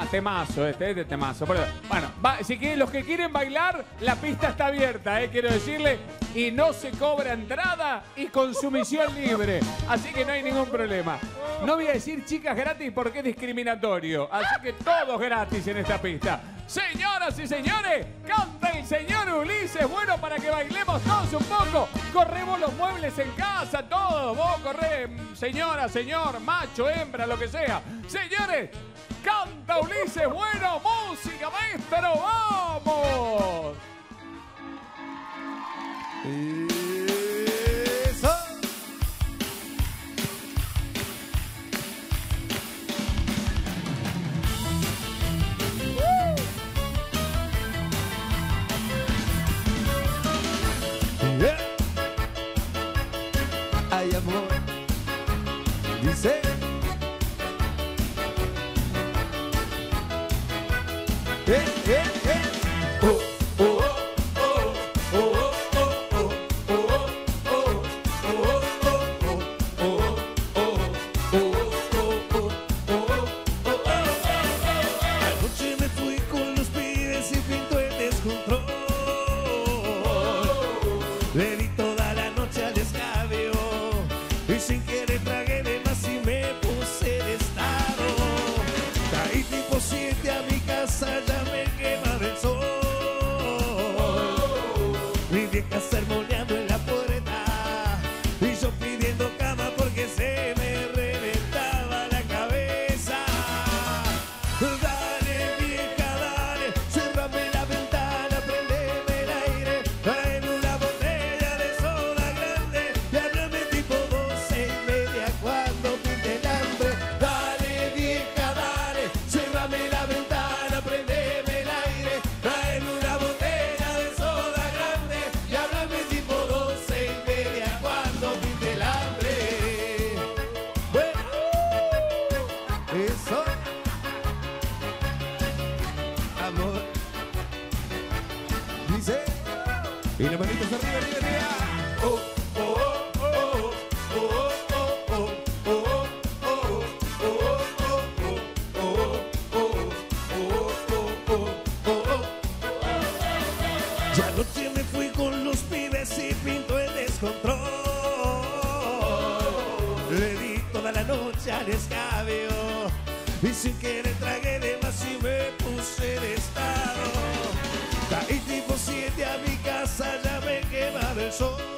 Ah, temazo, este, este temazo. Bueno, bueno va- si quieren, los que quieren bailar, la pista está abierta, eh, quiero decirle. Y no se cobra entrada y consumición libre. Así que no hay ningún problema. No voy a decir chicas gratis porque es discriminatorio. Así que todos gratis en esta pista. Señoras y señores, canta el señor Ulises. Bueno, para que bailemos todos un poco. Corremos los muebles en casa, todos. Vos corre, señora, señor, macho, hembra, lo que sea. Señores, canta Ulises. Bueno, música, maestro, vamos. La noche me fui con los pies y vi todo el descontrol. Le di toda la noche al escabeo. y sin querer tragué de más y me puse destaro. Ahí tipo siete a mi casa ya. Dice. Y las manitos arriba, arriba, oh, oh, oh, oh, oh, oh, oh, oh, oh, me fui con los pibes y pinto el descontrol. Le di toda la noche al escabio y sin corazón.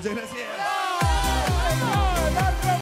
Muchas gracias.